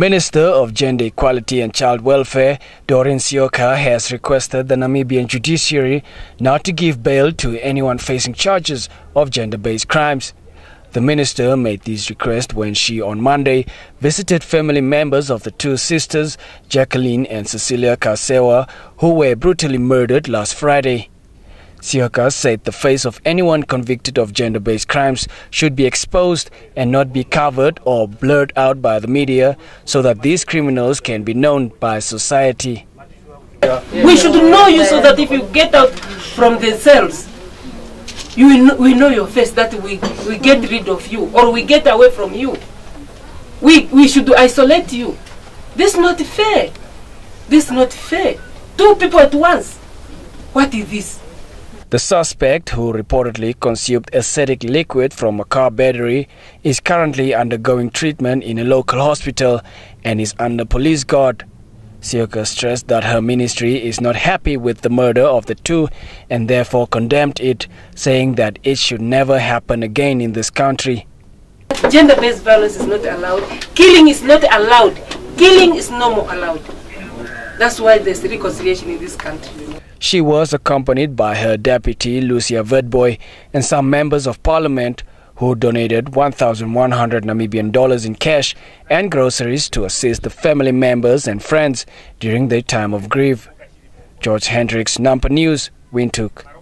Minister of Gender Equality and Child Welfare, Doreen Sioka, has requested the Namibian judiciary not to give bail to anyone facing charges of gender-based crimes. The minister made this request when she on Monday visited family members of the two sisters, Jacqueline and Cecilia Kuaseua, who were brutally murdered last Friday. Sioka said the face of anyone convicted of gender-based crimes should be exposed and not be covered or blurred out by the media so that these criminals can be known by society. We should know you so that if you get out from the cells, you we know your face that we, we get rid of you or we get away from you. We, we should isolate you. This is not fair. This is not fair. Two people at once. What is this? The suspect, who reportedly consumed acidic liquid from a car battery, is currently undergoing treatment in a local hospital and is under police guard. Sioka stressed that her ministry is not happy with the murder of the two and therefore condemned it, saying that it should never happen again in this country. Gender-based violence is not allowed. Killing is not allowed. Killing is no more allowed. That's why there's reconciliation in this country. She was accompanied by her deputy, Lucia Witbooi, and some members of parliament who donated 1,100 Namibian dollars in cash and groceries to assist the family members and friends during their time of grief. George Hendricks, Nampa News, Windhoek.